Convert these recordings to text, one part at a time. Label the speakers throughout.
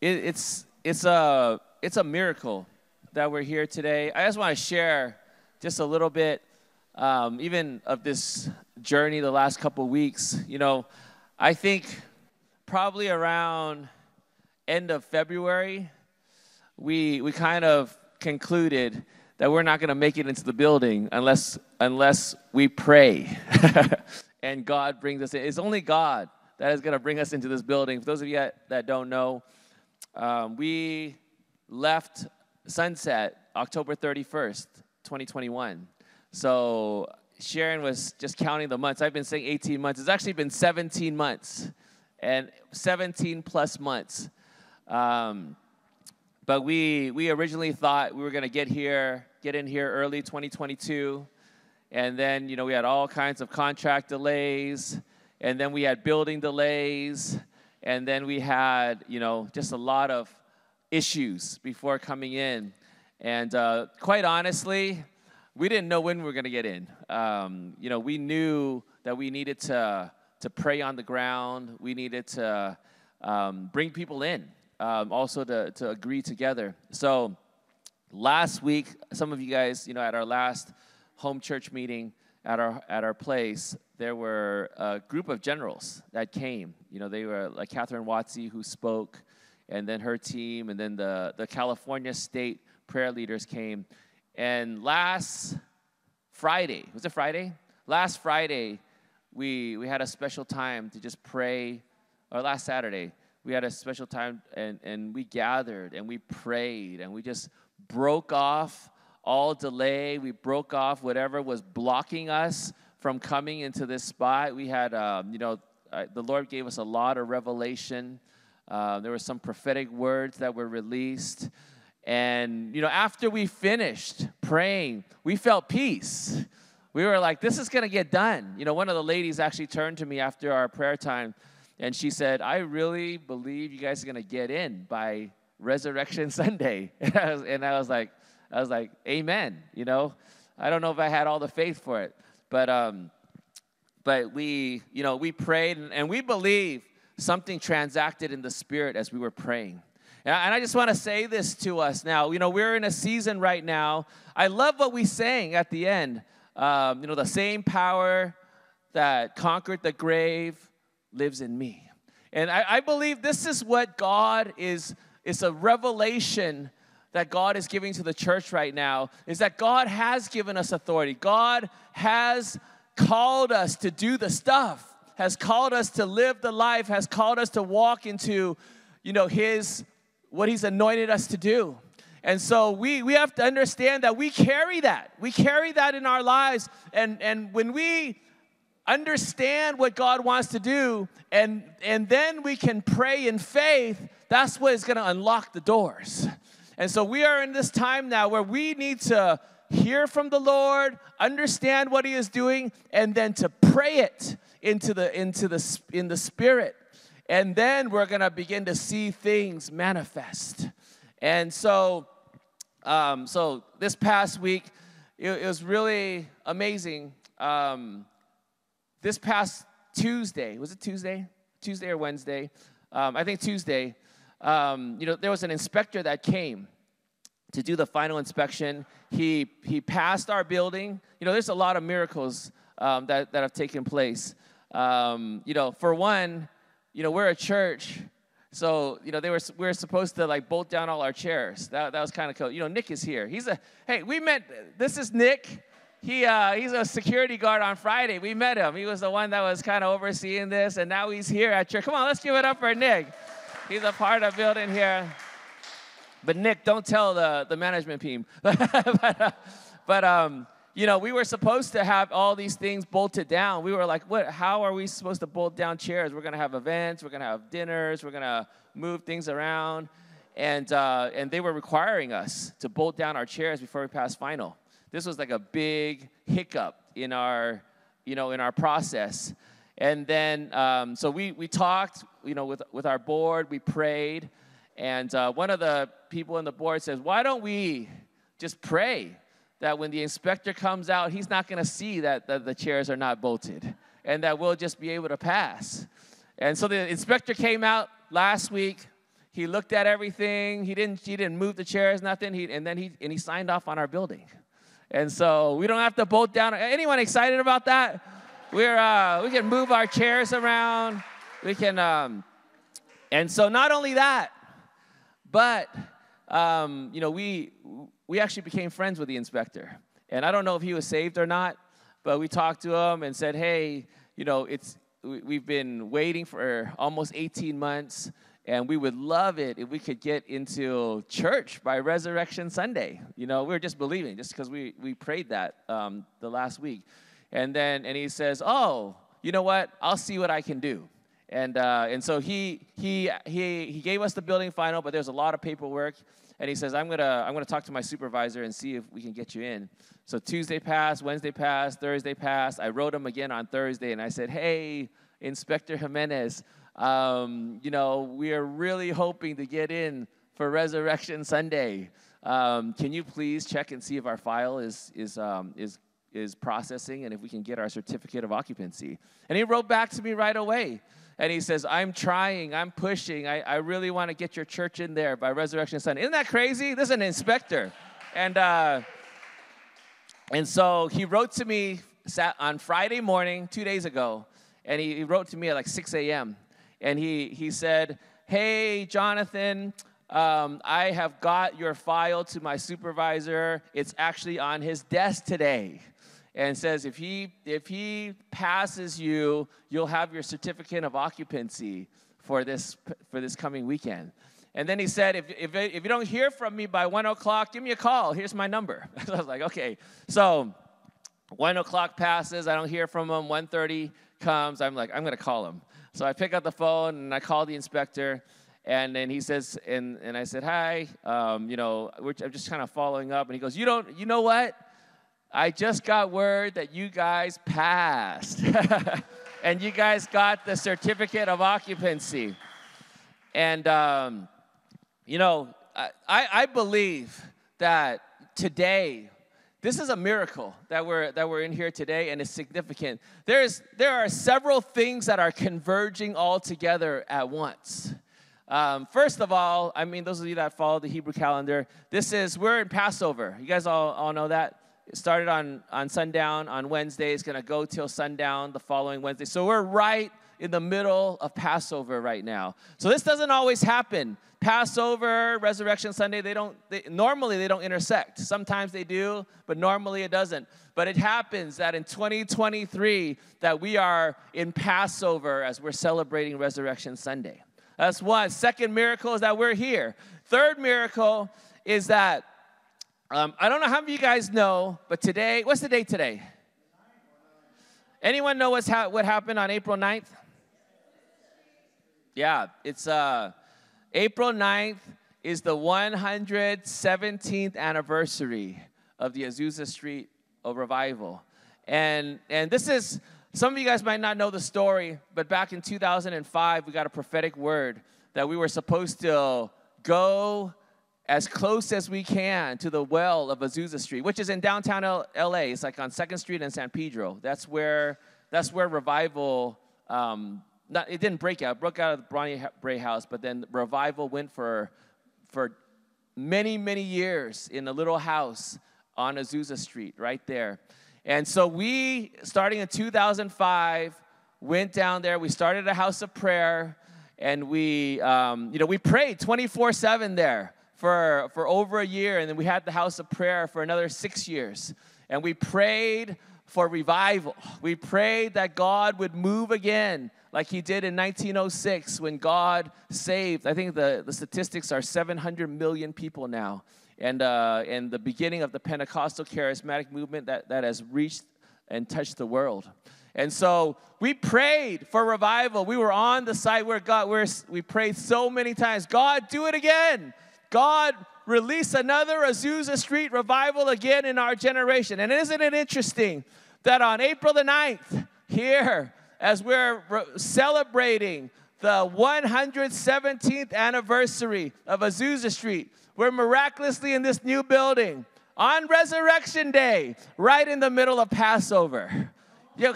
Speaker 1: it, it's it's a it's a miracle that we're here today. I just want to share just a little bit, um, even of this journey the last couple weeks. You know, I think probably around end of February, we we kind of concluded that we're not going to make it into the building unless unless we pray and God brings us in. It's only God that is going to bring us into this building. For those of you that, that don't know, um, we left Sunset October 31st, 2021. So Sharon was just counting the months. I've been saying 18 months. It's actually been 17 months and 17 plus months. Um, but we, we originally thought we were going to get here, get in here early 2022. And then, you know, we had all kinds of contract delays. And then we had building delays. And then we had, you know, just a lot of issues before coming in. And uh, quite honestly, we didn't know when we were going to get in. Um, you know, we knew that we needed to, to pray on the ground, we needed to um, bring people in, um, also to, to agree together. So last week, some of you guys, you know, at our last home church meeting at our, at our place, there were a group of generals that came. You know, they were like Catherine Watsy who spoke, and then her team, and then the, the California state prayer leaders came. And last Friday, was it Friday? Last Friday, we, we had a special time to just pray, or last Saturday, we had a special time and, and we gathered and we prayed and we just broke off all delay. We broke off whatever was blocking us from coming into this spot. We had, um, you know, the Lord gave us a lot of revelation. Uh, there were some prophetic words that were released. And, you know, after we finished praying, we felt peace. We were like, this is going to get done. You know, one of the ladies actually turned to me after our prayer time and she said, I really believe you guys are going to get in by Resurrection Sunday. and, and I was like, I was like, Amen. You know, I don't know if I had all the faith for it, but um, but we, you know, we prayed and, and we believe something transacted in the spirit as we were praying. And I just want to say this to us now. You know, we're in a season right now. I love what we sang at the end. Um, you know, the same power that conquered the grave lives in me. And I, I believe this is what God is, it's a revelation that God is giving to the church right now is that God has given us authority. God has called us to do the stuff, has called us to live the life, has called us to walk into, you know, his what he's anointed us to do. And so we, we have to understand that we carry that. We carry that in our lives. And, and when we understand what God wants to do, and, and then we can pray in faith, that's what is going to unlock the doors. And so we are in this time now where we need to hear from the Lord, understand what He is doing, and then to pray it into the into the in the Spirit. And then we're gonna begin to see things manifest. And so, um, so this past week, it, it was really amazing. Um, this past Tuesday, was it Tuesday? Tuesday or Wednesday? Um, I think Tuesday. Um, you know, there was an inspector that came to do the final inspection. He he passed our building. You know, there's a lot of miracles um, that that have taken place. Um, you know, for one, you know, we're a church, so you know they were we were supposed to like bolt down all our chairs. That that was kind of cool. You know, Nick is here. He's a hey, we met. This is Nick. He uh, he's a security guard on Friday. We met him. He was the one that was kind of overseeing this, and now he's here at church. Come on, let's give it up for Nick. He's a part of building here. But Nick, don't tell the the management team. but, uh, but um you know, we were supposed to have all these things bolted down. We were like, what? How are we supposed to bolt down chairs? We're gonna have events, we're gonna have dinners, we're gonna move things around, and uh, and they were requiring us to bolt down our chairs before we passed final. This was like a big hiccup in our, you know, in our process. And then, um, so we we talked, you know, with with our board, we prayed, and uh, one of the people in the board says, why don't we just pray? that when the inspector comes out, he's not going to see that, that the chairs are not bolted and that we'll just be able to pass. And so the inspector came out last week. he looked at everything. He didn't, he didn't move the chairs, nothing. He, and then he, and he signed off on our building. And so we don't have to bolt down. Anyone excited about that? We're, uh, we can move our chairs around. We can, um, and so not only that, but, um, you know, we, we actually became friends with the inspector. And I don't know if he was saved or not, but we talked to him and said, hey, you know, it's, we've been waiting for almost 18 months and we would love it if we could get into church by resurrection sunday you know we were just believing just because we, we prayed that um, the last week and then and he says oh you know what? I'll see what i can do. And uh, and so he he he he gave us the building final but there's a lot of paperwork. And he says i'm gonna i'm gonna talk to my supervisor and see if we can get you in. So tuesday passed wednesday passed thursday passed. I wrote him again on thursday and i said hey inspector jimenez um, you know, we are really hoping to get in for Resurrection Sunday. Um, can you please check and see if our file is, is, um, is, is processing and if we can get our certificate of occupancy? And he wrote back to me right away. And he says, I'm trying, I'm pushing, I, I really want to get your church in there by Resurrection Sunday. Isn't that crazy? This is an inspector. And, uh, and so he wrote to me sat on Friday morning, two days ago, and he, he wrote to me at like 6 a.m and he, he said, Hey, Jonathan, um, I have got your file to my supervisor. It's actually on his desk today. And says, if he, if he passes you, you'll have your certificate of occupancy for this, for this coming weekend. And then he said, if, if, if you don't hear from me by 1 o'clock, give me a call. Here's my number. so I was like, okay. So 1 o'clock passes. I don't hear from him. 1.30 comes. I'm like, I'm going to call him. So I pick up the phone and I call the inspector. And then he says, and, and I said, hi, um, you know, I'm just kind of following up. And he goes, you don't, you know what? I just got word that you guys passed. and you guys got the certificate of occupancy. And, um, you know, I, I believe that today this is a miracle that we're, that we're in here today, and it's significant. There's, there are several things that are converging all together at once. Um, first of all, I mean, those of you that follow the Hebrew calendar, this is, we're in Passover. You guys all, all know that? It started on, on sundown on Wednesday. It's going to go till sundown the following Wednesday. So we're right in the middle of Passover right now. So this doesn't always happen. Passover, Resurrection Sunday, they don't, they, normally they don't intersect. Sometimes they do, but normally it doesn't. But it happens that in 2023 that we are in Passover as we're celebrating Resurrection Sunday. That's one. Second miracle is that we're here. Third miracle is that, um, I don't know how many of you guys know, but today, what's the date today? Anyone know what's ha- what happened on April 9th? Yeah, it's uh, April 9th is the 117th anniversary of the Azusa Street revival. And, and this is, some of you guys might not know the story, but back in 2005, we got a prophetic word that we were supposed to go as close as we can to the well of Azusa Street, which is in downtown L- LA. It's like on Second Street and San Pedro. That's where that's where revival um, not, it didn't break out. It broke out of the Bonnie Brae house, but then revival went for, for many, many years in a little house on Azusa Street, right there. And so we, starting in 2005, went down there. We started a house of prayer, and we, um, you know, we prayed 24/7 there for for over a year, and then we had the house of prayer for another six years, and we prayed for revival. We prayed that God would move again like he did in 1906 when God saved. I think the, the statistics are 700 million people now. And, uh, and the beginning of the Pentecostal charismatic movement that, that has reached and touched the world. And so we prayed for revival. We were on the site where God, where we prayed so many times God, do it again. God, release another Azusa Street revival again in our generation. And isn't it interesting that on April the 9th, here, as we're re- celebrating the 117th anniversary of Azusa Street. We're miraculously in this new building on Resurrection Day, right in the middle of Passover. You,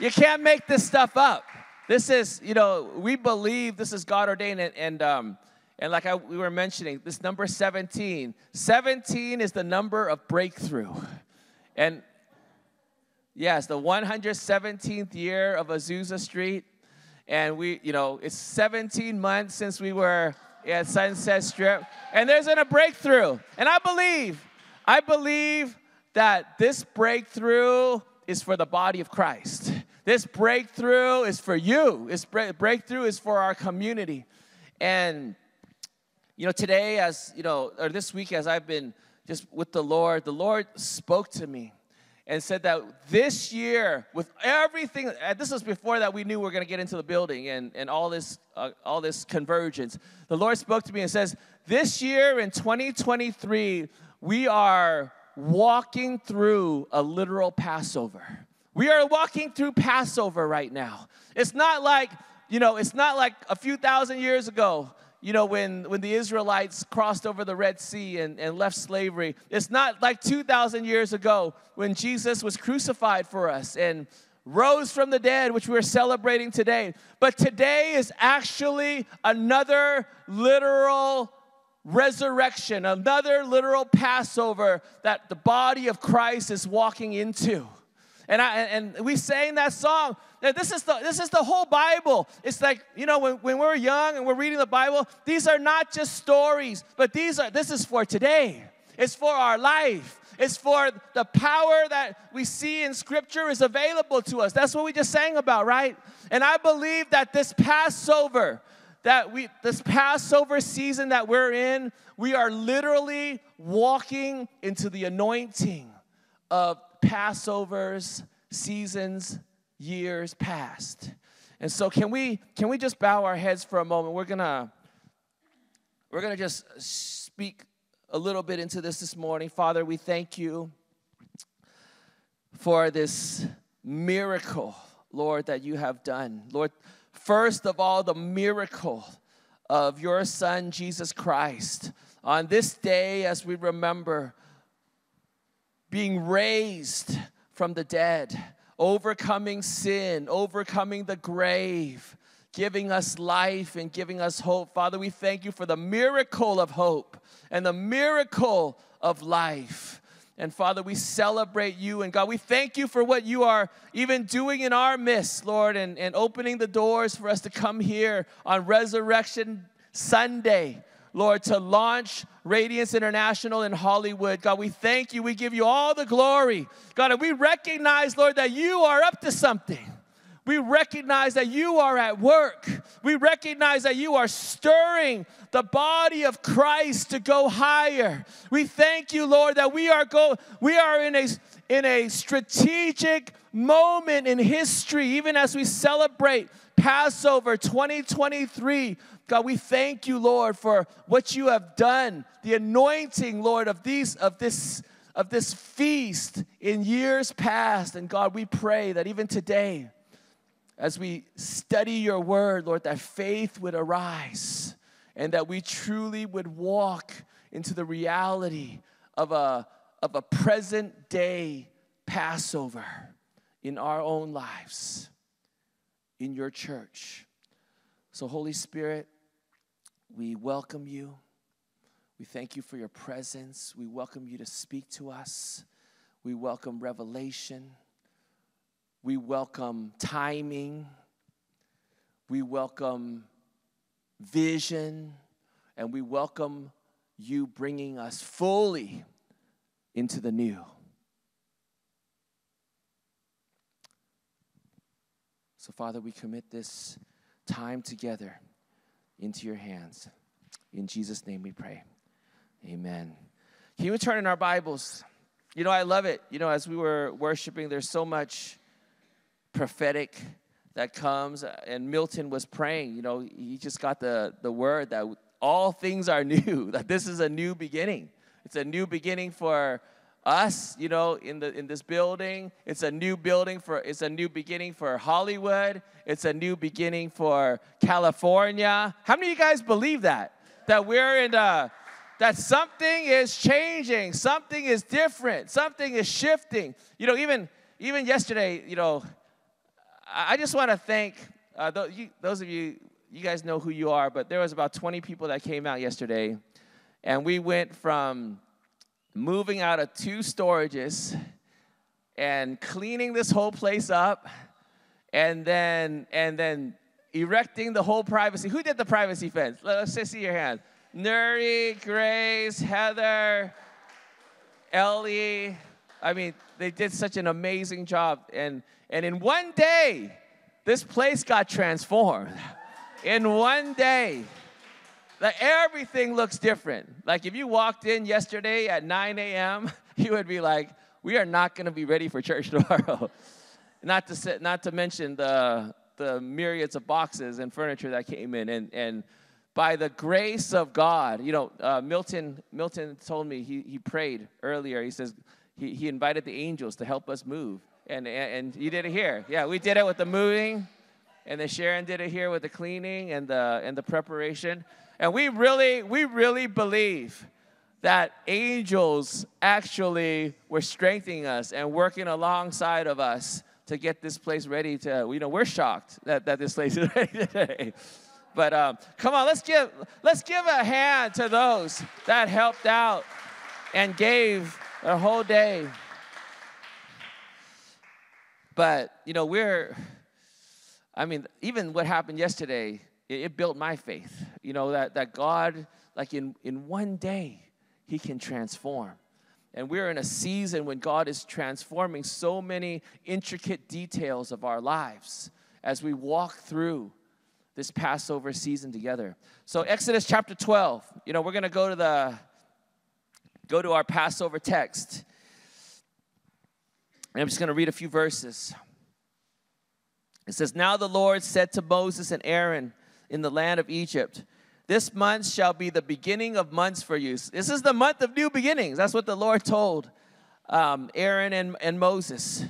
Speaker 1: you can't make this stuff up. This is, you know, we believe this is God ordained, and, and um, and like I, we were mentioning, this number 17, 17 is the number of breakthrough. And yes, the 117th year of Azusa Street. And we, you know, it's 17 months since we were at Sunset Strip. And there's been a breakthrough. And I believe, I believe that this breakthrough is for the body of Christ. This breakthrough is for you. This breakthrough is for our community. And you know, today, as you know, or this week, as I've been just with the Lord, the Lord spoke to me and said that this year, with everything, this was before that we knew we were going to get into the building and, and all this uh, all this convergence. The Lord spoke to me and says, this year in 2023, we are walking through a literal Passover. We are walking through Passover right now. It's not like, you know, it's not like a few thousand years ago you know, when, when the Israelites crossed over the Red Sea and, and left slavery. It's not like 2,000 years ago when Jesus was crucified for us and rose from the dead, which we're celebrating today. But today is actually another literal resurrection, another literal Passover that the body of Christ is walking into. And, I, and we sang that song. This is, the, this is the whole Bible. It's like, you know, when, when we're young and we're reading the Bible, these are not just stories, but these are, this is for today. It's for our life. It's for the power that we see in Scripture is available to us. That's what we just sang about, right? And I believe that this Passover, that we this Passover season that we're in, we are literally walking into the anointing of Passovers, seasons, years past. And so can we can we just bow our heads for a moment? We're going to we're going to just speak a little bit into this this morning. Father, we thank you for this miracle, Lord, that you have done. Lord, first of all, the miracle of your son Jesus Christ. On this day as we remember being raised from the dead, overcoming sin, overcoming the grave, giving us life and giving us hope. Father, we thank you for the miracle of hope and the miracle of life. And Father, we celebrate you. And God, we thank you for what you are even doing in our midst, Lord, and, and opening the doors for us to come here on Resurrection Sunday Lord, to launch Radiance International in Hollywood. God, we thank you. We give you all the glory. God, and we recognize, Lord, that you are up to something. We recognize that you are at work. We recognize that you are stirring the body of Christ to go higher. We thank you, Lord, that we are go we are in a in a strategic moment in history even as we celebrate Passover 2023. God, we thank you, Lord, for what you have done, the anointing, Lord, of these of this of this feast in years past. And God, we pray that even today, as we study your word, Lord, that faith would arise and that we truly would walk into the reality of a, of a present day Passover in our own lives, in your church. So, Holy Spirit, we welcome you. We thank you for your presence. We welcome you to speak to us. We welcome revelation. We welcome timing. We welcome vision. And we welcome you bringing us fully into the new. So, Father, we commit this time together into your hands. In Jesus' name we pray. Amen. Can you turn in our Bibles? You know, I love it. You know, as we were worshiping, there's so much prophetic that comes. And Milton was praying, you know, he just got the, the word that all things are new, that this is a new beginning. It's a new beginning for us, you know, in the in this building. It's a new building for it's a new beginning for Hollywood. It's a new beginning for California. How many of you guys believe that? That we're in a that something is changing, something is different, something is shifting. You know, even even yesterday, you know, I just want to thank uh, th- you, those of you, you guys know who you are, but there was about 20 people that came out yesterday, and we went from moving out of two storages and cleaning this whole place up, and then and then erecting the whole privacy. Who did the privacy fence? Let's just see your hand. Nuri, Grace, Heather, Ellie. I mean, they did such an amazing job. And, and in one day, this place got transformed. In one day. Like everything looks different. Like if you walked in yesterday at 9 a.m., you would be like, we are not going to be ready for church tomorrow. not to sit, not to mention the the myriads of boxes and furniture that came in, and and by the grace of God, you know, uh, Milton Milton told me he he prayed earlier. He says he he invited the angels to help us move, and and, and you did it here. Yeah, we did it with the moving, and then Sharon did it here with the cleaning and the and the preparation, and we really we really believe that angels actually were strengthening us and working alongside of us to get this place ready to, you know, we're shocked that, that this place is ready today. But um, come on, let's give, let's give a hand to those that helped out and gave a whole day. But, you know, we're, I mean, even what happened yesterday, it, it built my faith. You know, that, that God, like in, in one day, he can transform. And we're in a season when God is transforming so many intricate details of our lives as we walk through this Passover season together. So Exodus chapter 12, you know, we're going to go to the go to our Passover text. And I'm just going to read a few verses. It says, "Now the Lord said to Moses and Aaron in the land of Egypt, this month shall be the beginning of months for you. This is the month of new beginnings. That's what the Lord told um, Aaron and, and Moses.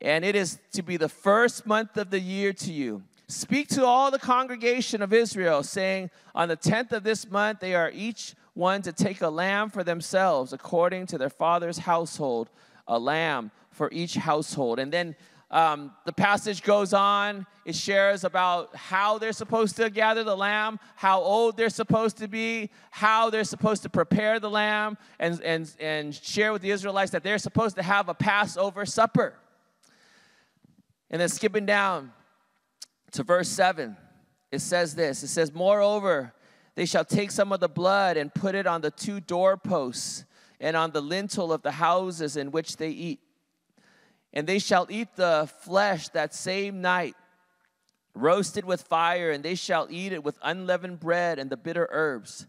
Speaker 1: And it is to be the first month of the year to you. Speak to all the congregation of Israel, saying, On the tenth of this month, they are each one to take a lamb for themselves, according to their father's household, a lamb for each household. And then um, the passage goes on. It shares about how they're supposed to gather the lamb, how old they're supposed to be, how they're supposed to prepare the lamb, and, and, and share with the Israelites that they're supposed to have a Passover supper. And then skipping down to verse 7, it says this It says, Moreover, they shall take some of the blood and put it on the two doorposts and on the lintel of the houses in which they eat and they shall eat the flesh that same night, roasted with fire, and they shall eat it with unleavened bread and the bitter herbs.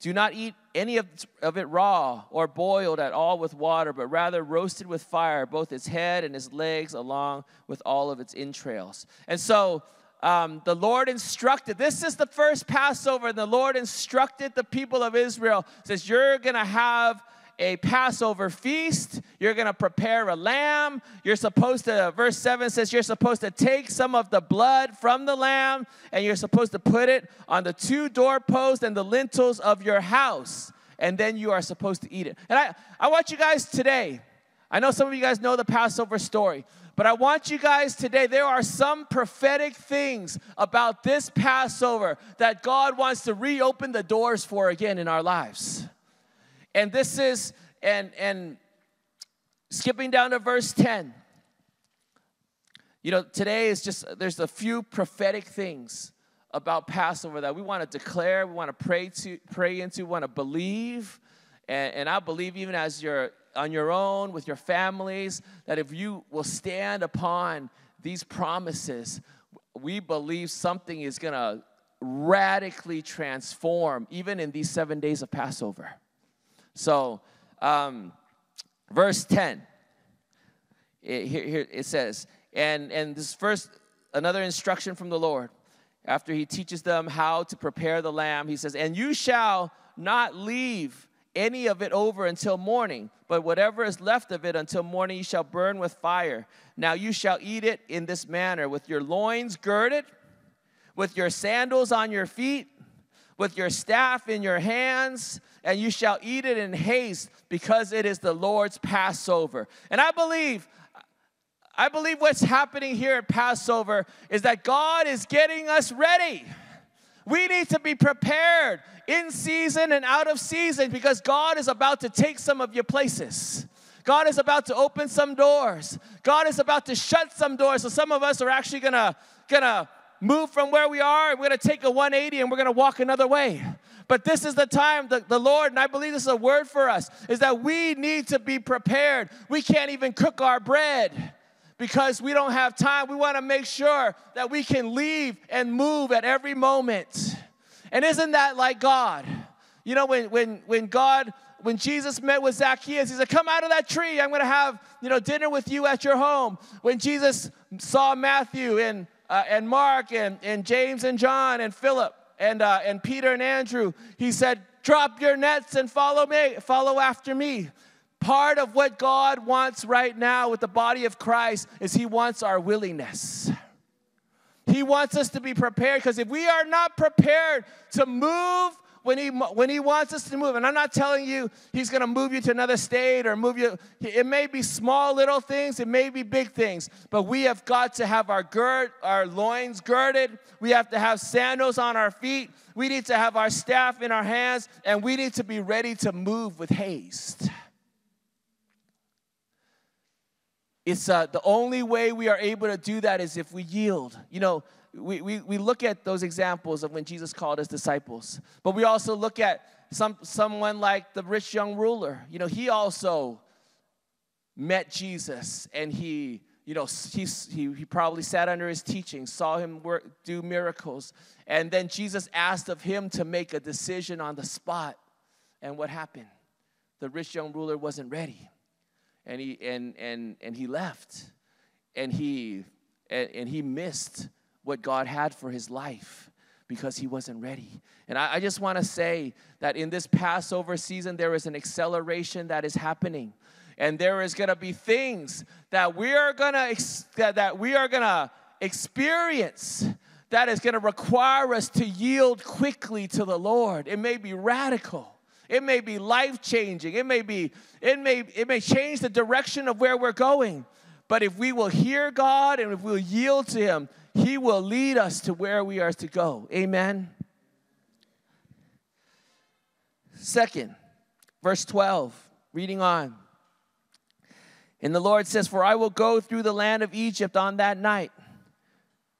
Speaker 1: Do not eat any of, of it raw or boiled at all with water, but rather roasted with fire, both its head and its legs, along with all of its entrails. And so um, the Lord instructed, this is the first Passover, and the Lord instructed the people of Israel, says, You're gonna have a Passover feast. You're going to prepare a lamb. You're supposed to, verse 7 says, you're supposed to take some of the blood from the lamb and you're supposed to put it on the two doorposts and the lintels of your house. And then you are supposed to eat it. And I, I want you guys today, I know some of you guys know the Passover story, but I want you guys today, there are some prophetic things about this Passover that God wants to reopen the doors for again in our lives. And this is, and, and skipping down to verse 10. You know, today is just, there's a few prophetic things about Passover that we want to declare, we want to pray to, pray into, want to believe. And, and I believe even as you're on your own with your families, that if you will stand upon these promises, we believe something is going to radically transform even in these seven days of Passover. So, um, verse 10, it, here, here it says, and, and this first, another instruction from the Lord. After he teaches them how to prepare the lamb, he says, And you shall not leave any of it over until morning, but whatever is left of it until morning you shall burn with fire. Now you shall eat it in this manner with your loins girded, with your sandals on your feet, with your staff in your hands, and you shall eat it in haste because it is the Lord's Passover. And I believe, I believe what's happening here at Passover is that God is getting us ready. We need to be prepared in season and out of season because God is about to take some of your places. God is about to open some doors. God is about to shut some doors. So some of us are actually gonna, gonna move from where we are and we're gonna take a 180 and we're gonna walk another way. But this is the time, the, the Lord, and I believe this is a word for us, is that we need to be prepared. We can't even cook our bread because we don't have time. We want to make sure that we can leave and move at every moment. And isn't that like God? You know, when, when, when God, when Jesus met with Zacchaeus, he said, Come out of that tree. I'm going to have, you know, dinner with you at your home. When Jesus saw Matthew and, uh, and Mark and, and James and John and Philip and, uh, and Peter and Andrew, he said, Drop your nets and follow me, follow after me. Part of what God wants right now with the body of Christ is He wants our willingness. He wants us to be prepared because if we are not prepared to move when he when he wants us to move and i'm not telling you he's going to move you to another state or move you it may be small little things it may be big things but we have got to have our gird our loins girded we have to have sandals on our feet we need to have our staff in our hands and we need to be ready to move with haste It's uh, the only way we are able to do that is if we yield. You know, we, we, we look at those examples of when Jesus called his disciples, but we also look at some, someone like the rich young ruler. You know, he also met Jesus and he, you know, he, he, he probably sat under his teaching, saw him work, do miracles. And then Jesus asked of him to make a decision on the spot. And what happened? The rich young ruler wasn't ready and he and and and he left and he and, and he missed what god had for his life because he wasn't ready and i, I just want to say that in this passover season there is an acceleration that is happening and there is going to be things that we are going to that, that we are going to experience that is going to require us to yield quickly to the lord it may be radical it may be life changing. It may be, it may, it may change the direction of where we're going. But if we will hear God and if we'll yield to Him, He will lead us to where we are to go. Amen. Second, verse 12, reading on. And the Lord says, For I will go through the land of Egypt on that night,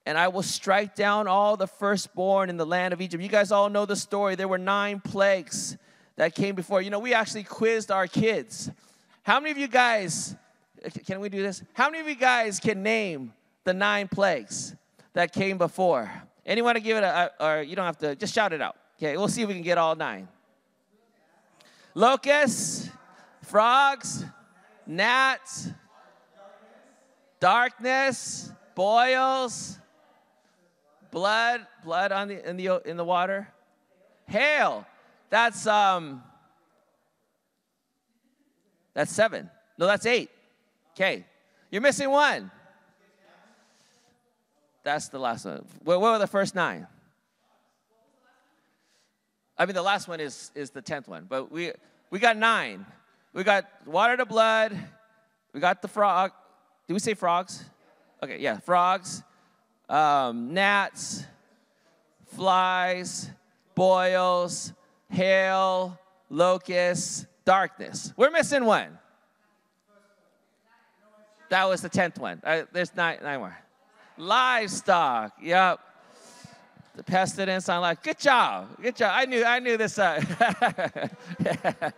Speaker 1: and I will strike down all the firstborn in the land of Egypt. You guys all know the story. There were nine plagues that came before. You know, we actually quizzed our kids. How many of you guys, can we do this? How many of you guys can name the nine plagues that came before? Anyone to give it a, or you don't have to, just shout it out. Okay, we'll see if we can get all nine. Locusts, frogs, gnats, darkness, boils, blood, blood on the in the in the water, hail. That's um that's seven. No, that's eight. Okay. You're missing one. That's the last one. What were the first nine? I mean, the last one is is the tenth one, but we we got nine. We got water to blood. We got the frog. Did we say frogs? Okay, yeah, frogs, um, gnats, flies, boils, hail, locusts, darkness. We're missing one. That was the tenth one. Uh, there's nine, nine more. Livestock. Yep. The pestilence on life. Good job. Good job. I knew. I knew this. Uh,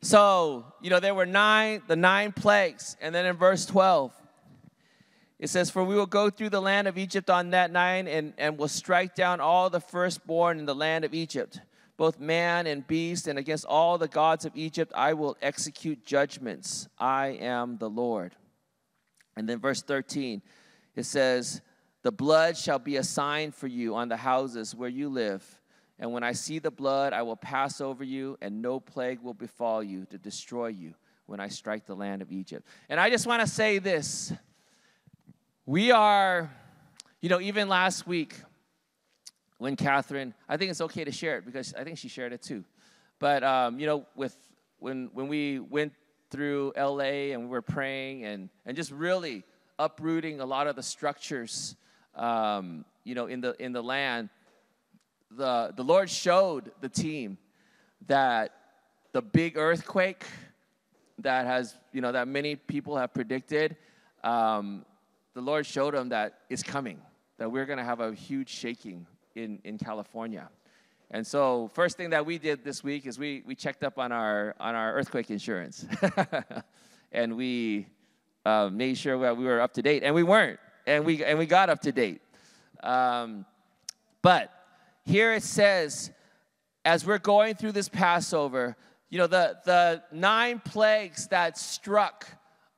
Speaker 1: so you know there were nine. The nine plagues, and then in verse twelve, it says, For we will go through the land of Egypt on that night and, and will strike down all the firstborn in the land of Egypt, both man and beast, and against all the gods of Egypt I will execute judgments. I am the Lord. And then verse 13, it says, The blood shall be a sign for you on the houses where you live. And when I see the blood, I will pass over you, and no plague will befall you to destroy you when I strike the land of Egypt. And I just want to say this we are, you know, even last week when Catherine, I think it's okay to share it because I think she shared it too. But, um, you know, with when, when we went through LA and we were praying and, and just really uprooting a lot of the structures, um, you know, in the, in the land, the, the Lord showed the team that the big earthquake that has, you know, that many people have predicted, um, the Lord showed them that it's coming, that we're going to have a huge shaking in, in California. And so, first thing that we did this week is we, we checked up on our, on our earthquake insurance. and we uh, made sure that we were up to date. And we weren't. And we, and we got up to date. Um, but here it says, as we're going through this Passover, you know, the, the nine plagues that struck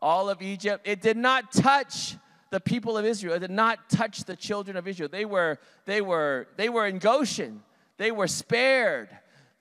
Speaker 1: all of Egypt, it did not touch the people of Israel. It did not touch the children of Israel. They were, they were, they were in Goshen. They were spared.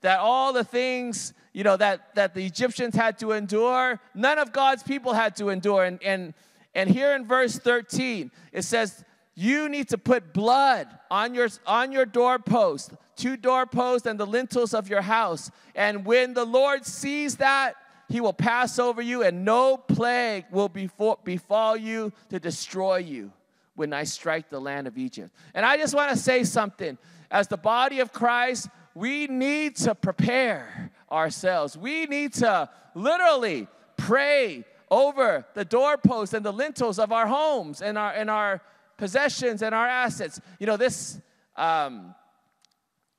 Speaker 1: That all the things, you know, that, that the Egyptians had to endure, none of God's people had to endure. And, and, and here in verse 13, it says, you need to put blood on your, on your doorpost, two doorposts and the lintels of your house. And when the Lord sees that, he will pass over you, and no plague will befall, you to destroy you when I strike the land of Egypt. And I just want to say something. As the body of Christ, we need to prepare ourselves. We need to literally pray over the doorposts and the lintels of our homes and our, and our possessions and our assets. You know, this, um,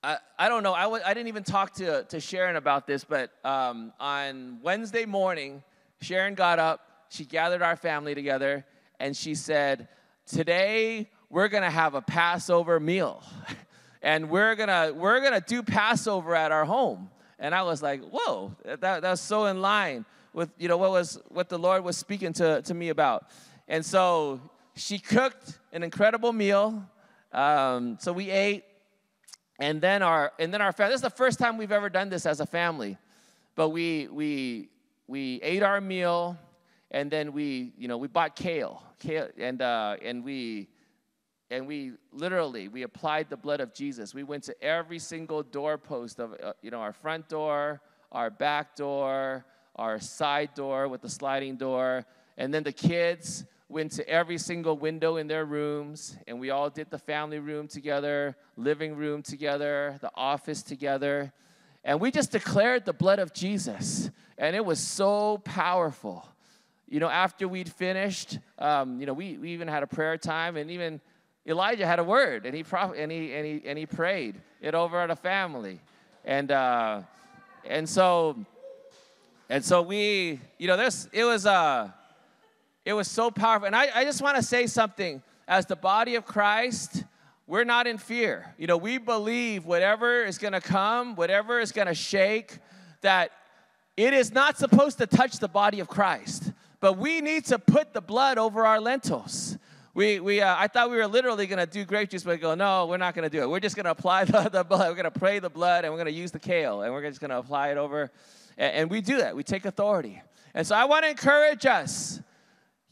Speaker 1: I, I don't know, I w- I didn't even talk to, to Sharon about this, but um, on Wednesday morning, Sharon got up, she gathered our family together, and she said, Today we're gonna have a Passover meal. and we're gonna we're gonna do Passover at our home. And I was like, whoa, that, that's so in line with you know what was what the Lord was speaking to, to me about. And so she cooked an incredible meal. Um, so we ate, and then our and then our family. This is the first time we've ever done this as a family, but we we we ate our meal, and then we you know we bought kale, kale, and uh, and we and we literally we applied the blood of Jesus. We went to every single doorpost of uh, you know our front door, our back door, our side door with the sliding door, and then the kids went to every single window in their rooms, and we all did the family room together, living room together, the office together. And we just declared the blood of Jesus. And it was so powerful. You know, after we'd finished, um, you know, we, we even had a prayer time, and even Elijah had a word, and he, prof- and he, and he, and he prayed it over at a family. And, uh, and so, and so we, you know, this, it was, uh, it was so powerful. And I, I just want to say something. As the body of Christ, we're not in fear. You know, we believe whatever is going to come, whatever is going to shake, that it is not supposed to touch the body of Christ. But we need to put the blood over our lintels. We, we, uh, I thought we were literally going to do grape juice, but go, no, we're not going to do it. We're just going to apply the, the blood. We're going to pray the blood, and we're going to use the kale, and we're just going to apply it over. And, and we do that. We take authority. And so I want to encourage us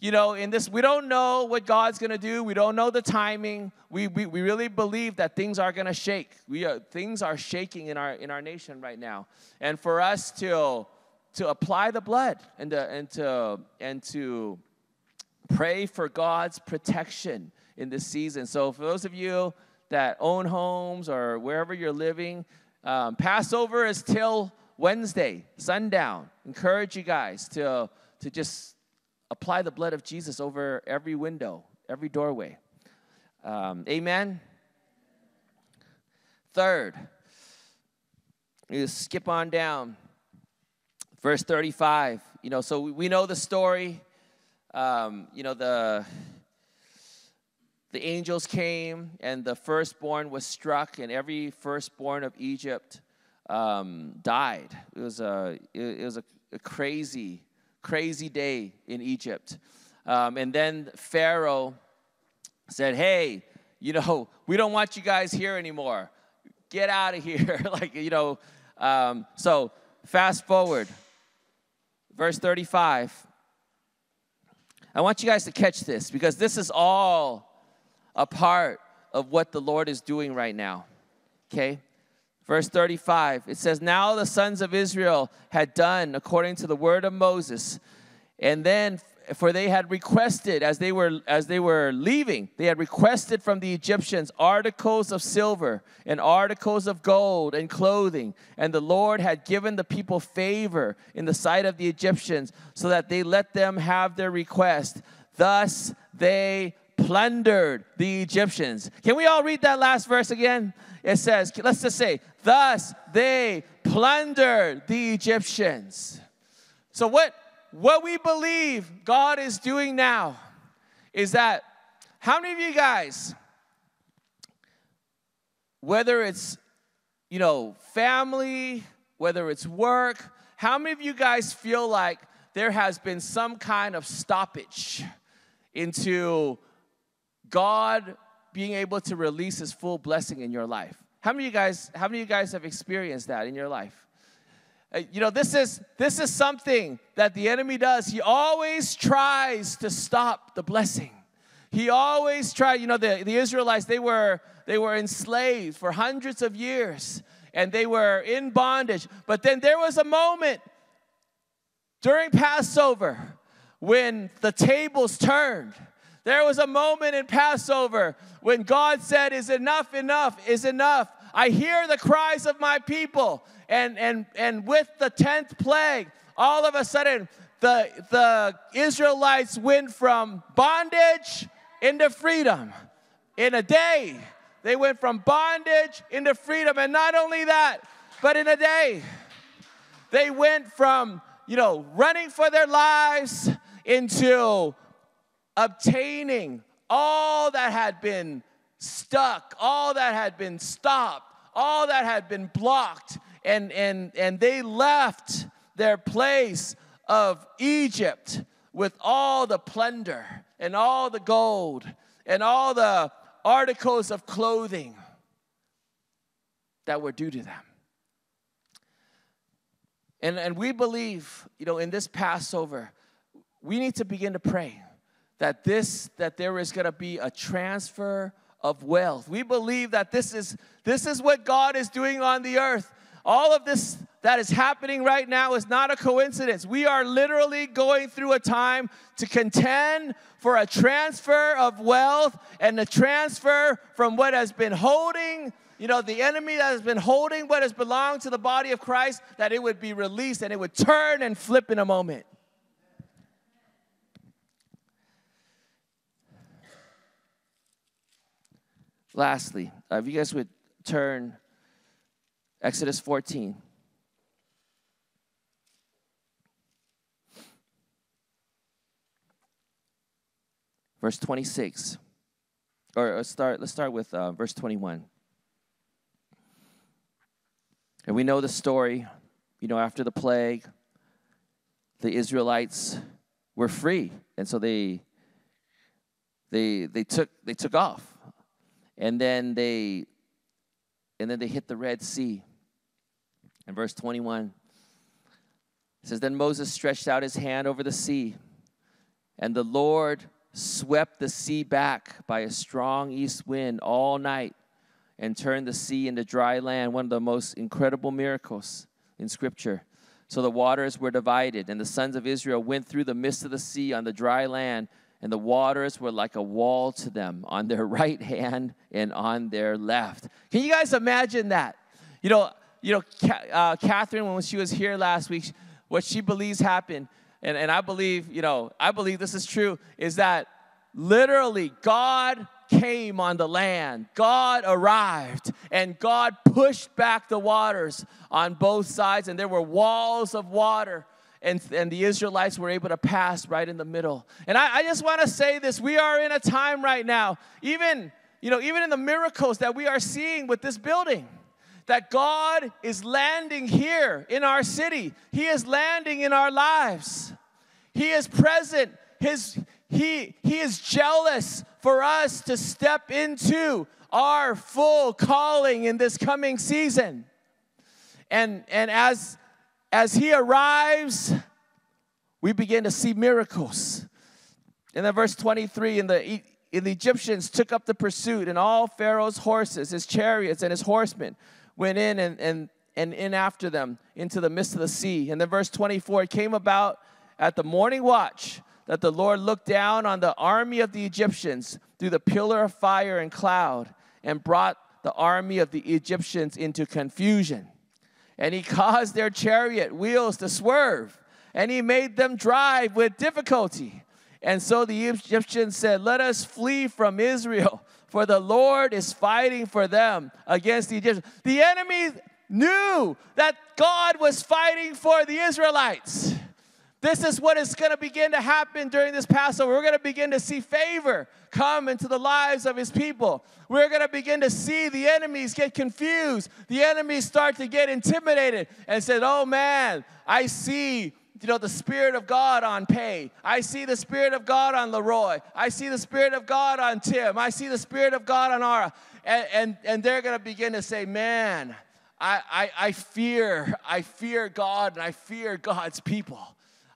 Speaker 1: you know, in this, we don't know what God's gonna do. We don't know the timing. We, we, we really believe that things are gonna shake. We are, things are shaking in our, in our nation right now. And for us to, to apply the blood and to, and, to, and to pray for God's protection in this season. So, for those of you that own homes or wherever you're living, um, Passover is till Wednesday, sundown. Encourage you guys to, to just apply the blood of Jesus over every window, every doorway. Um, amen. Third, you skip on down. Verse 35. You know, so we know the story. Um, you know, the the angels came and the firstborn was struck, and every firstborn of Egypt um, died. It was a it, was a, a crazy crazy day in Egypt. Um, and then Pharaoh said, Hey, you know, we don't want you guys here anymore. Get out of here. like, you know, um, so fast forward, verse 35. I want you guys to catch this because this is all a part of what the Lord is doing right now. Okay? Verse 35, it says, Now the sons of Israel had done according to the word of Moses. And then for they had requested as they were as they were leaving they had requested from the egyptians articles of silver and articles of gold and clothing and the lord had given the people favor in the sight of the egyptians so that they let them have their request thus they plundered the egyptians can we all read that last verse again it says let's just say thus they plundered the egyptians. So what what we believe God is doing now is that how many of you guys, whether it's, you know, family, whether it's work, how many of you guys feel like there has been some kind of stoppage into God being able to release his full blessing in your life? How many of you guys, how many of you guys have experienced that in your life? Uh, you know, this is this is something that the enemy does. He always tries to stop the blessing. He always tried, you know, the, the Israelites, they were they were enslaved for hundreds of years and they were in bondage. But then there was a moment during Passover when the tables turned. There was a moment in Passover when God said, Is enough, enough, is enough. I hear the cries of my people and, and, and with the 10th plague, all of a sudden, the, the Israelites went from bondage into freedom in a day. They went from bondage into freedom. And not only that, but in a day, they went from, you know, running for their lives into obtaining all that had been stuck, all that had been stopped, all that had been blocked and, and, and they left their place of Egypt with all the plunder and all the gold and all the articles of clothing that were due to them. And, and we believe, you know, in this Passover, we need to begin to pray that this, that there is going to be a transfer of wealth. We believe that this is, this is what God is doing on the earth. All of this that is happening right now is not a coincidence. We are literally going through a time to contend for a transfer of wealth and a transfer from what has been holding, you know, the enemy that has been holding what has belonged to the body of Christ, that it would be released and it would turn and flip in a moment. Lastly, uh, if you guys would turn Exodus 14. Verse 26. Or let's start, let's start with uh, verse 21. And we know the story. You know, after the plague, the Israelites were free. And so they they they took they took off. And then they and then they hit the Red Sea. In verse 21, it says, Then Moses stretched out his hand over the sea, and the Lord swept the sea back by a strong east wind all night and turned the sea into dry land, one of the most incredible miracles in Scripture. So the waters were divided, and the sons of Israel went through the midst of the sea on the dry land, and the waters were like a wall to them on their right hand and on their left. Can you guys imagine that? You know, you know, uh, Catherine, when she was here last week, what she believes happened, and, and I believe, you know, I believe this is true, is that literally God came on the land. God arrived and God pushed back the waters on both sides, and there were walls of water. And, and the Israelites were able to pass right in the middle. And I, I just want to say this we are in a time right now, even, you know, even in the miracles that we are seeing with this building that God is landing here in our city. He is landing in our lives. He is present. His, he, he is jealous for us to step into our full calling in this coming season. And, and as, as he arrives, we begin to see miracles. In the verse 23, in the, in the Egyptians took up the pursuit, and all Pharaoh's horses, his chariots, and his horsemen went in and, and, and in after them into the midst of the sea. And then verse 24, it came about at the morning watch that the Lord looked down on the army of the Egyptians through the pillar of fire and cloud and brought the army of the Egyptians into confusion. And he caused their chariot wheels to swerve, and he made them drive with difficulty. And so the Egyptians said, Let us flee from Israel, for the Lord is fighting for them against the Egyptians. The enemy knew that God was fighting for the Israelites. This is what is going to begin to happen during this Passover. We're going to begin to see favor come into the lives of his people. We're going to begin to see the enemies get confused. The enemies start to get intimidated and said, "Oh man, I see you know, the Spirit of God on Pay. I see the Spirit of God on Leroy. I see the Spirit of God on Tim. I see the Spirit of God on Ara. And, and, and they're going to begin to say, man, I, I, I fear, I fear God and I fear God's people.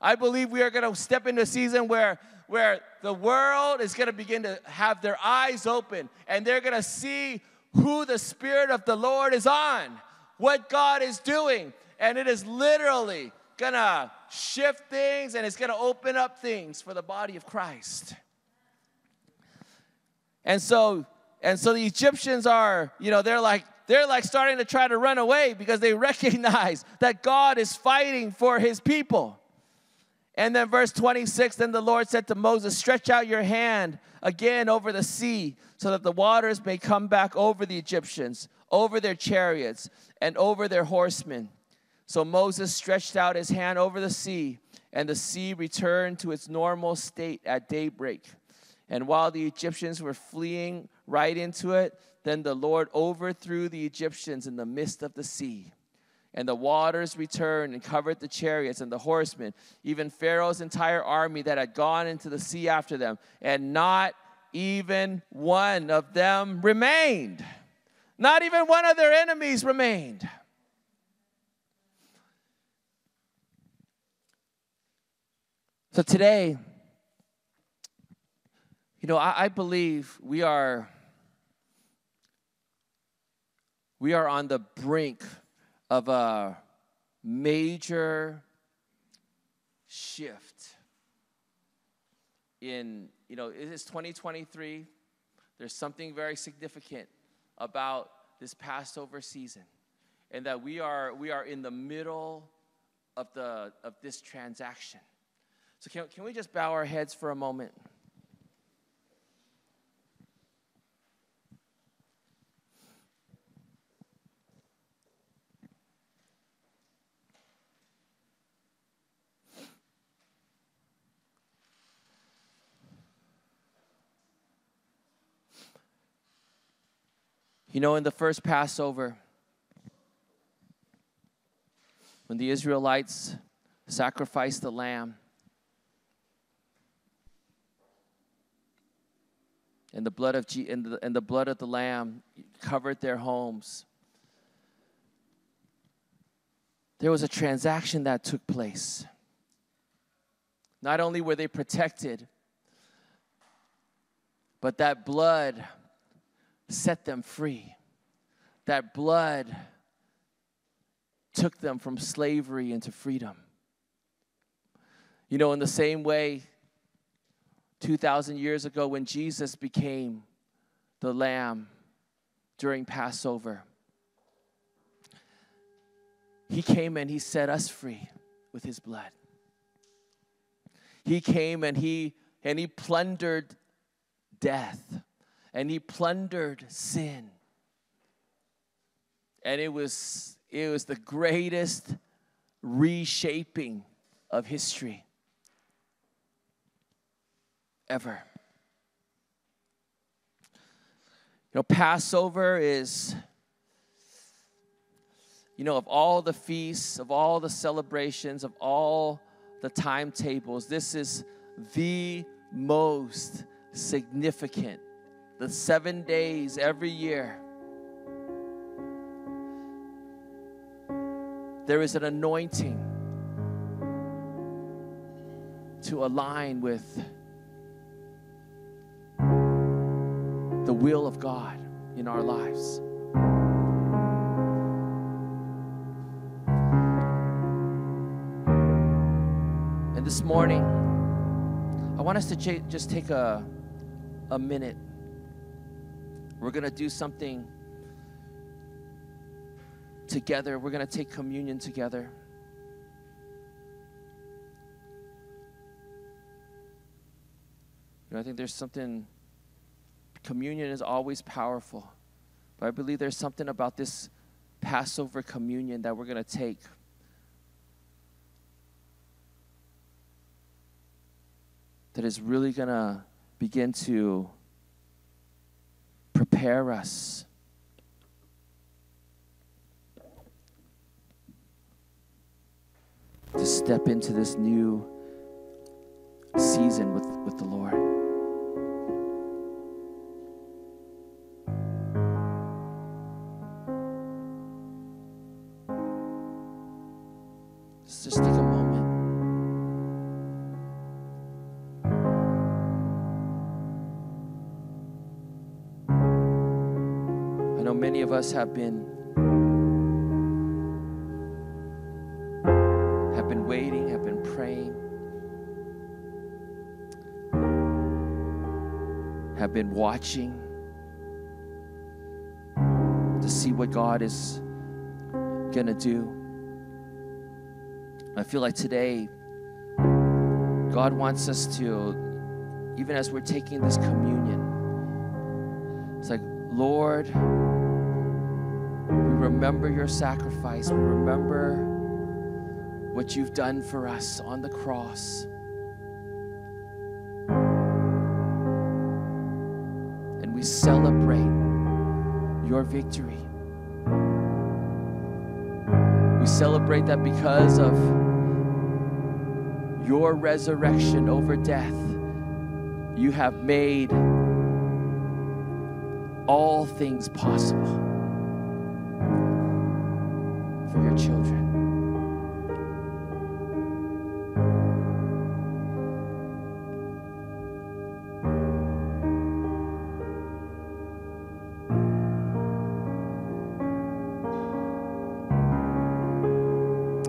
Speaker 1: I believe we are going to step into a season where, where the world is going to begin to have their eyes open and they're going to see who the Spirit of the Lord is on, what God is doing. And it is literally going to shift things and it's going to open up things for the body of Christ. And so, and so the Egyptians are, you know, they're like, they're like starting to try to run away because they recognize that God is fighting for his people. And then verse 26 Then the Lord said to Moses, Stretch out your hand again over the sea, so that the waters may come back over the Egyptians, over their chariots, and over their horsemen. So Moses stretched out his hand over the sea, and the sea returned to its normal state at daybreak. And while the Egyptians were fleeing right into it, then the Lord overthrew the Egyptians in the midst of the sea. And the waters returned and covered the chariots and the horsemen, even Pharaoh's entire army that had gone into the sea after them. And not even one of them remained. Not even one of their enemies remained. So today, you know, I, I, believe we are we are on the brink of a major shift in, you know, it is 2023. There's something very significant about this Passover season. And that we are we are in the middle of the of this transaction. So, can, can we just bow our heads for a moment? You know, in the first Passover, when the Israelites sacrificed the lamb, and the blood of G- and, the, and the blood of the lamb covered their homes. There was a transaction that took place. Not only were they protected, but that blood set them free. That blood took them from slavery into freedom. You know, in the same way, 2,000 years ago when Jesus became the lamb during Passover. He came and he set us free with his blood. He came and he and he plundered death and he plundered sin. And it was it was the greatest reshaping of history ever. You know, Passover is, you know, of all the feasts, of all the celebrations, of all the timetables, this is the most significant the seven days every year, there is an anointing to align with the will of God in our lives. And this morning, I want us to ch- just take a, a minute we're going to do something together. We're going to take communion together. You know, I think there's something, communion is always powerful. But I believe there's something about this Passover communion that we're going to take. That is really going to begin to prepare us to step into this new season with, with the Lord. Of us have been have been waiting, have been praying, have been watching to see what God is going to do. I feel like today, God wants us to, even as we're taking this communion, it's like, Lord, remember your sacrifice. We remember what you've done for us on the cross. And we celebrate your victory. We celebrate that because of your resurrection over death, you have made all things possible for your children.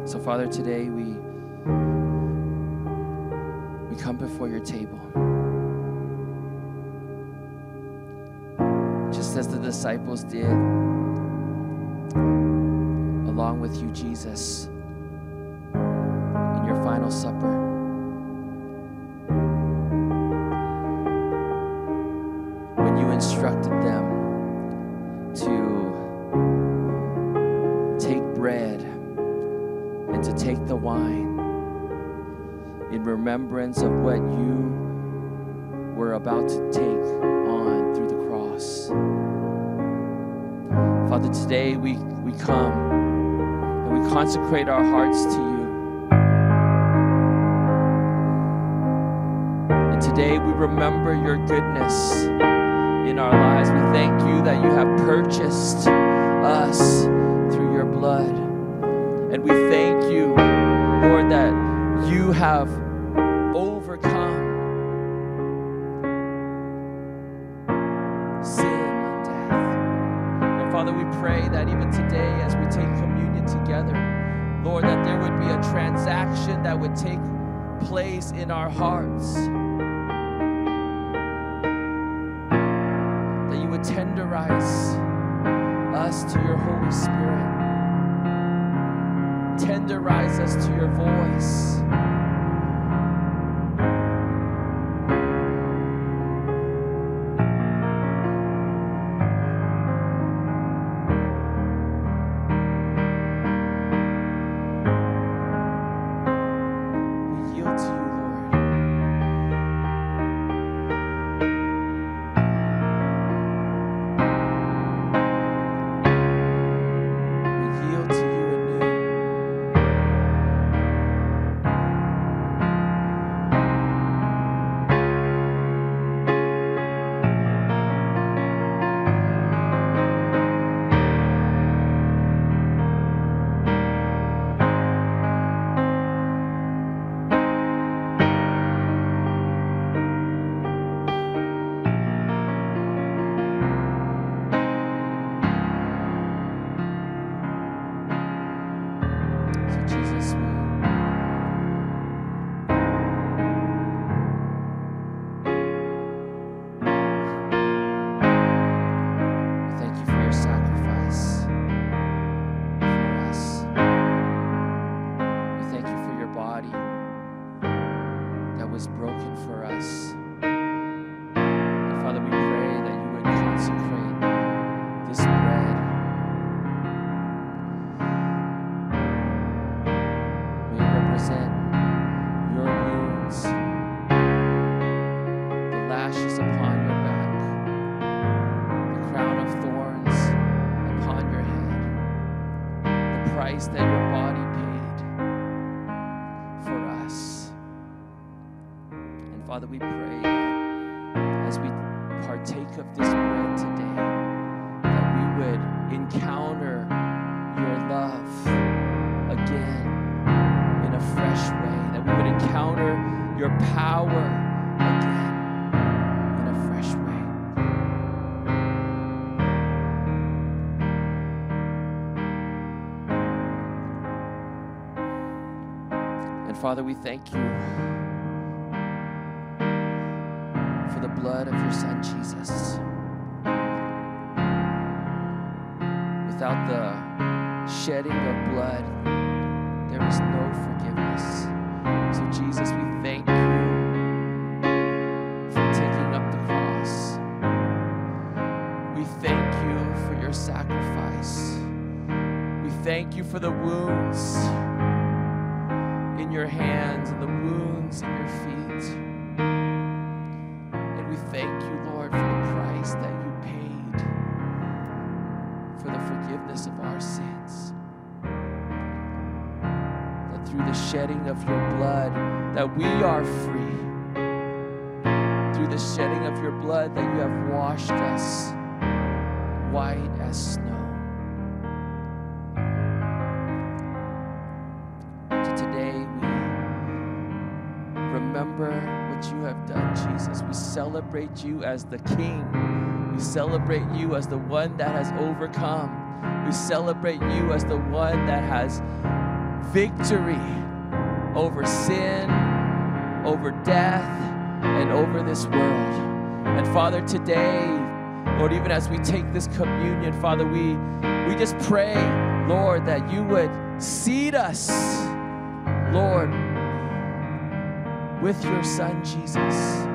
Speaker 1: So, Father, today we we come before your table. Just as the disciples did, along with you, Jesus, in your final supper. When you instructed them to take bread and to take the wine in remembrance of what you were about to take on through the cross. Father, today we, we come consecrate our hearts to you. And today we remember your goodness in our lives. We thank you that you have purchased us through your blood. And we thank you, Lord, that you have overcome sin and death. And Father, we pray that even today, as we take together, Lord, that there would be a transaction that would take place in our hearts. That you would tenderize us to your Holy Spirit tenderize us to your voice. Father, we thank you for the blood of your Son, Jesus. Without the shedding of blood, there is no forgiveness. So, Jesus, we thank you for taking up the cross. We thank you for your sacrifice. We thank you for the wounds in your hands and the wounds in your feet. And we thank you, Lord, for the price that you paid for the forgiveness of our sins. That through the shedding of your blood, that we are free. Through the shedding of your blood, that you have washed us white as snow. Celebrate you as the King. We celebrate you as the one that has overcome. We celebrate you as the one that has victory over sin, over death, and over this world. And Father, today, Lord, even as we take this communion, Father, we, we just pray, Lord, that you would seat us, Lord, with your Son, Jesus.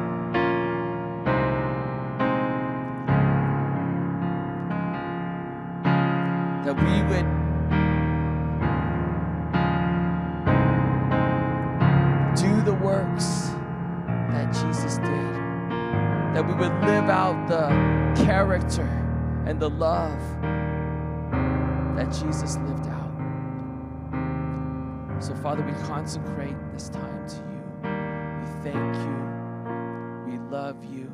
Speaker 1: The love that Jesus lived out. So, Father, we consecrate this time to you. We thank you. We love you.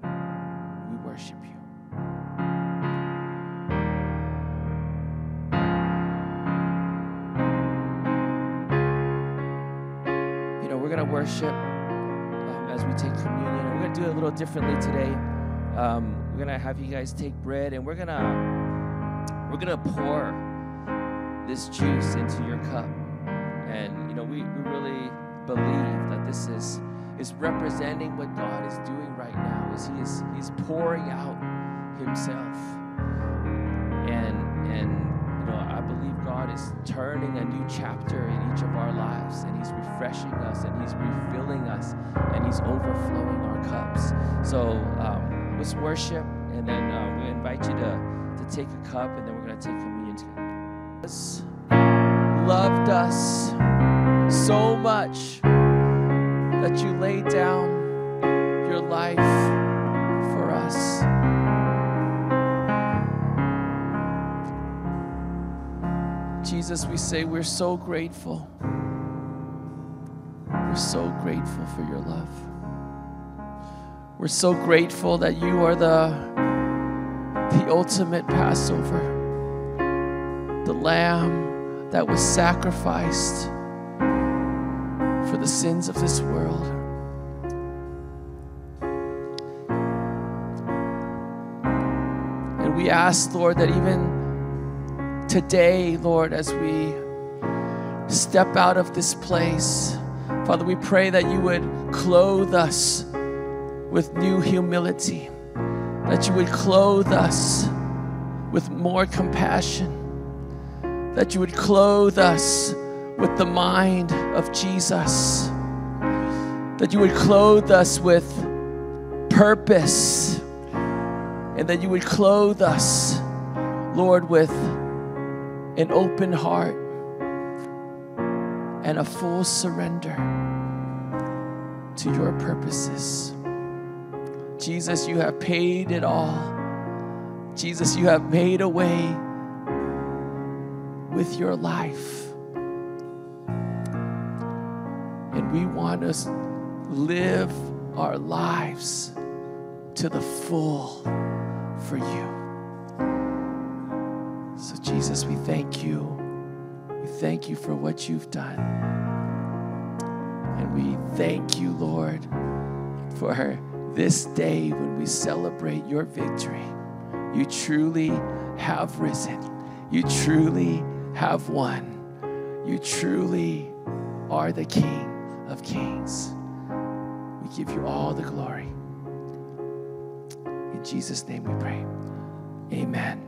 Speaker 1: We worship you. You know, we're going to worship um, as we take communion. And we're going to do it a little differently today. Um, we're to have you guys take bread and we're to we're to pour this juice into your cup. And you know, we, we really believe that this is is representing what God is doing right now. Is He is He's pouring out Himself. And and you know, I believe God is turning a new chapter in each of our lives, and He's refreshing us, and He's refilling us, and He's overflowing our cups. So um, let's worship, and then uh, we invite you to to take a cup, and then we're going to take communion together. Jesus loved us so much that you laid down your life for us. Jesus, we say we're so grateful. We're so grateful for your love. We're so grateful that you are the, the ultimate Passover, the lamb that was sacrificed for the sins of this world. And we ask, Lord, that even today, Lord, as we step out of this place, Father, we pray that you would clothe us with new humility, that you would clothe us with more compassion, that you would clothe us with the mind of Jesus, that you would clothe us with purpose, and that you would clothe us, Lord, with an open heart and a full surrender to your purposes. Jesus, you have paid it all. Jesus, you have made a way with your life. And we want to live our lives to the full for you. So, Jesus, we thank you. We thank you for what you've done. And we thank you, Lord, for this day when we celebrate your victory. You truly have risen. You truly have won. You truly are the King of kings. We give you all the glory. In Jesus' name we pray. Amen.